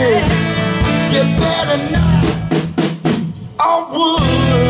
me, you better knock on wood.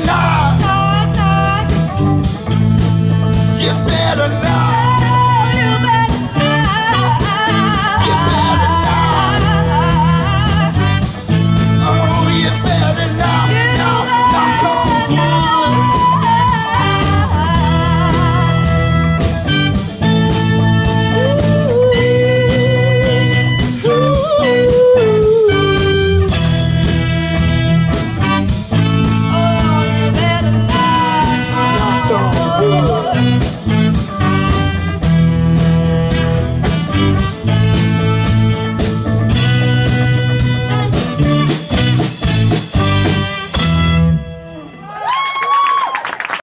tonight.